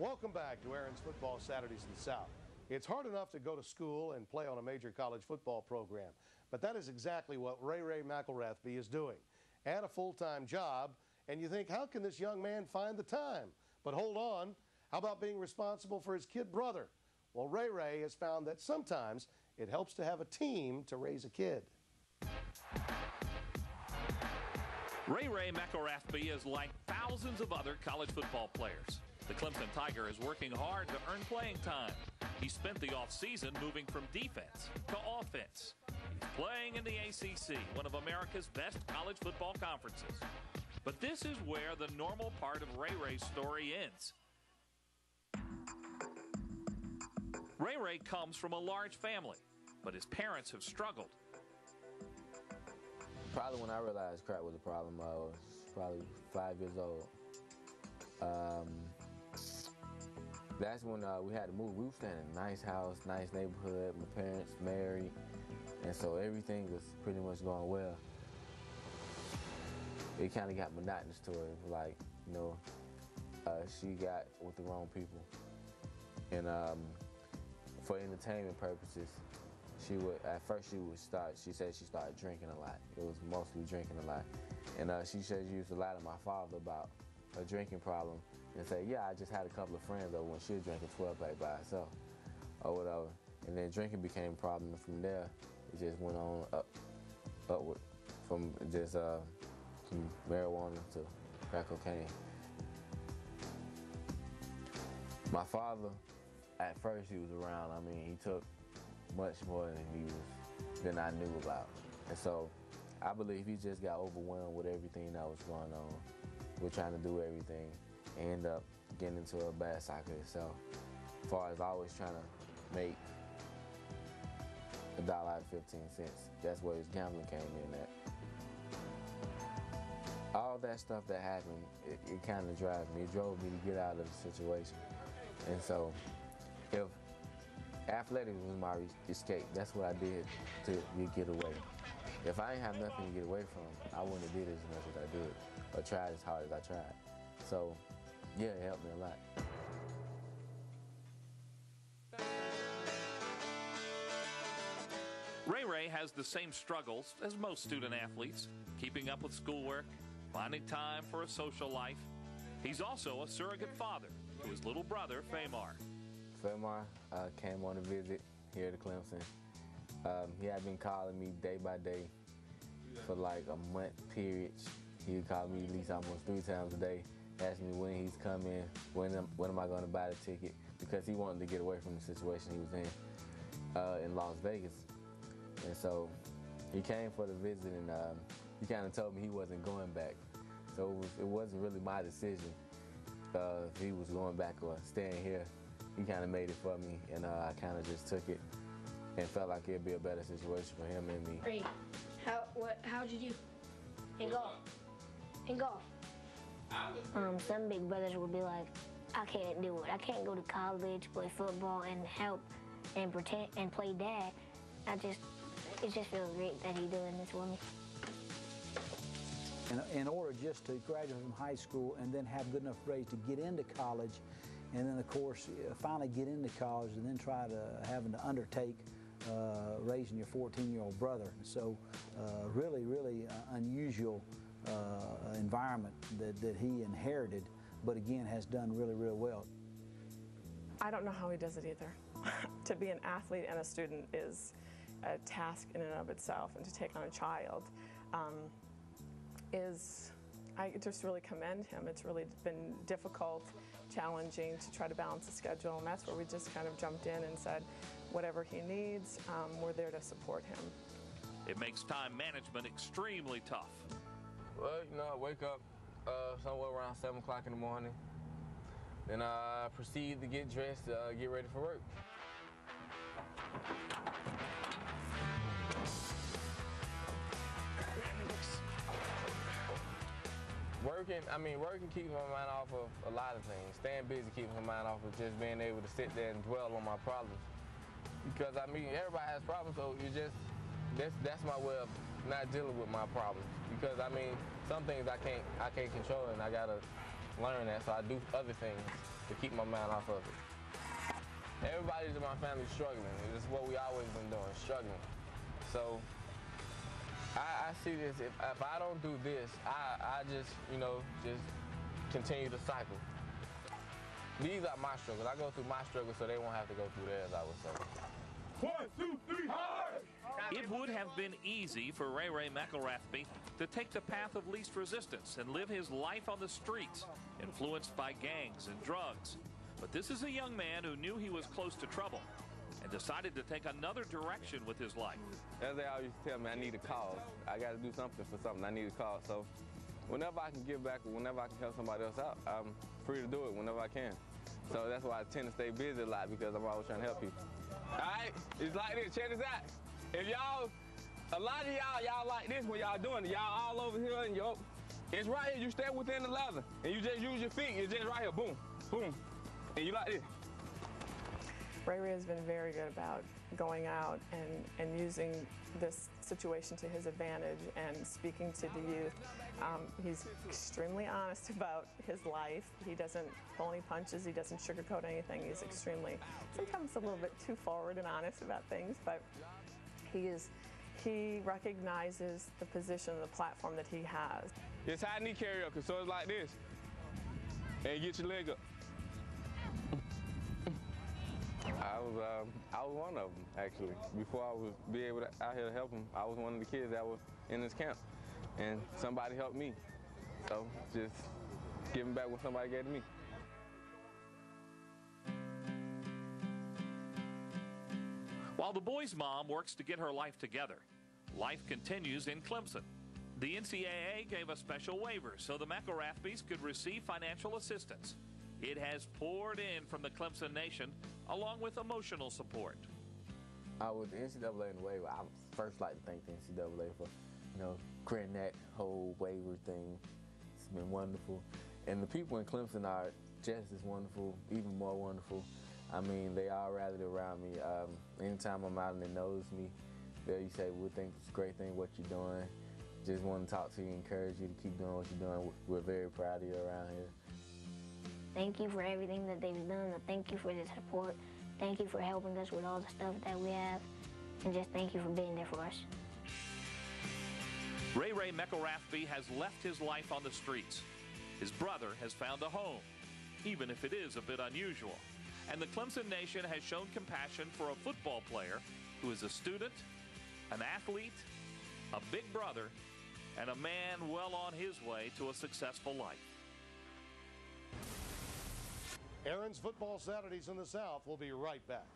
Welcome back to Aaron's Football Saturdays in the South. It's hard enough to go to school and play on a major college football program, but that is exactly what Ray Ray McElrathbey is doing. Add a full-time job, and you think, how can this young man find the time? But hold on, how about being responsible for his kid brother? Well, Ray Ray has found that sometimes it helps to have a team to raise a kid. Ray Ray McElrathbey is like thousands of other college football players. The Clemson Tiger is working hard to earn playing time. He spent the offseason moving from defense to offense. He's playing in the ACC, one of America's best college football conferences. But this is where the normal part of Ray Ray's story ends. Ray Ray comes from a large family, but his parents have struggled. Probably when I realized crack was a problem, I was probably five years old. Um, that's when uh, we had to move. We were staying in a nice house, nice neighborhood. My parents married, and so everything was pretty much going well. It kind of got monotonous to her, like, you know, uh, she got with the wrong people. And um, for entertainment purposes, she would, at first she would start, she said she started drinking a lot. It was mostly drinking a lot. And uh, she said she used to lie to my father about her drinking problem and say, yeah, I just had a couple of friends over when she was drinking 12 pack by herself or whatever. And then drinking became a problem. And from there, it just went on up, upward from just uh, from marijuana to crack cocaine. My father, at first he was around. I mean, he took much more than he was, than I knew about. And so I believe he just got overwhelmed with everything that was going on. We're trying to do everything end up getting into a bad cycle itself. As far as always trying to make a dollar of 15 cents. That's where his gambling came in at. All that stuff that happened, it, it kind of drove me. It drove me to get out of the situation. And so if athletics was my escape, that's what I did to get away. If I didn't have nothing to get away from, I wouldn't have did as much as I did or tried as hard as I tried. So yeah, it helped me a lot. Ray Ray has the same struggles as most student athletes, keeping up with schoolwork, finding time for a social life. He's also a surrogate father to his little brother, Fahmarr. Fahmarr uh, came on a visit here to Clemson. Um, he had been calling me day by day for like a month period. He would call me at least almost three times a day, ask me when he's coming, when am, when am I going to buy the ticket, because he wanted to get away from the situation he was in uh, in Las Vegas. And so he came for the visit and um, he kind of told me he wasn't going back. So it, was, it wasn't really my decision uh, if he was going back or staying here. He kind of made it for me and uh, I kind of just took it and felt like it'd be a better situation for him and me. Great. How, what, how'd you do in golf? In golf? Um, some big brothers would be like, I can't do it. I can't go to college, play football, and help and pretend and play dad. I just, it just feels great that he's doing this for me. In, in order just to graduate from high school and then have good enough grades to get into college, and then of course finally get into college and then try to having to undertake uh, raising your 14-year-old brother. So uh, really, really uh, unusual uh, environment that, that he inherited, but again has done really, really well. I don't know how he does it either. to be an athlete and a student is a task in and of itself, and to take on a child um, is, I just really commend him. It's really been difficult, challenging to try to balance the schedule, and that's where we just kind of jumped in and said, whatever he needs, um, we're there to support him. It makes time management extremely tough. Well, you know, I wake up uh, somewhere around 7 o'clock in the morning. Then I proceed to get dressed, uh, get ready for work. Working, I mean, working keeps my mind off of a lot of things. Staying busy keeps my mind off of just being able to sit there and dwell on my problems. Because, I mean, everybody has problems, so you just, that's, that's my way of not dealing with my problems because I mean some things I can't I can't control and I gotta learn that, so I do other things to keep my mind off of it. Everybody in my family struggling. It's what we always been doing, struggling. So I, I see this. If, if I don't do this, I, I just, you know, just continue the cycle. These are my struggles. I go through my struggles so they won't have to go through theirs, I would say. One, two, three, hard! It would have been easy for Ray Ray McElrathbey to take the path of least resistance and live his life on the streets, influenced by gangs and drugs. But this is a young man who knew he was close to trouble and decided to take another direction with his life. As they always tell me, I need a cause. I got to do something for something. I need a cause. So whenever I can give back or whenever I can help somebody else out, I'm free to do it whenever I can. So that's why I tend to stay busy a lot because I'm always trying to help people. All right, it's like this. Check this out. If y'all, a lot of y'all, y'all like this when y'all doing it. Y'all all over here and yo, it's right here. You stay within the leather and you just use your feet. It's just right here. Boom, boom. And you like this. Ray Ray has been very good about going out and, and using this situation to his advantage and speaking to the youth. Um, he's extremely honest about his life. He doesn't pull any punches. He doesn't sugarcoat anything. He's extremely, sometimes a little bit too forward and honest about things, but he is, he recognizes the position the platform that he has. It's high knee carioca, so it's like this. And get your leg up. I was um, I was one of them actually. Before I would be able to out here to help them, I was one of the kids that was in this camp, and somebody helped me. So just giving back what somebody gave to me. While the boy's mom works to get her life together, life continues in Clemson. The NCAA gave a special waiver so the McElrathbeys could receive financial assistance. It has poured in from the Clemson Nation along with emotional support. I would the NCAA and the waiver. I first like to thank the NCAA for, you know, creating that whole waiver thing. It's been wonderful, and the people in Clemson are just as wonderful, even more wonderful. I mean, they all rallied around me. Um, anytime I'm out and they notice me, they'll say, "We think it's a great thing what you're doing." Just want to talk to you, encourage you to keep doing what you're doing. We're very proud of you around here. Thank you for everything that they've done. Thank you for the support. Thank you for helping us with all the stuff that we have. And just thank you for being there for us. Ray Ray McElrathbey has left his life on the streets. His brother has found a home, even if it is a bit unusual. And the Clemson Nation has shown compassion for a football player who is a student, an athlete, a big brother, and a man well on his way to a successful life. Aaron's Football Saturdays in the South will be right back.